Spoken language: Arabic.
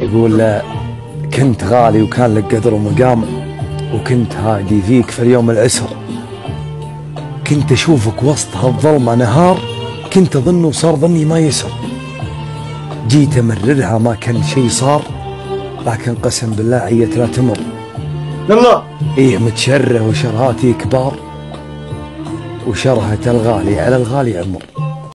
يقول كنت غالي وكان لك قدر ومقام وكنت هادي فيك في اليوم العسر كنت أشوفك وسط هالظلمة نهار كنت أظن وصار ظني ما يسر. جيت أمررها ما كان شي صار لكن قسم بالله عيت لا تمر. يلا. إيه متشرة وشرهاتي كبار وشرهة الغالي على الغالي عمر.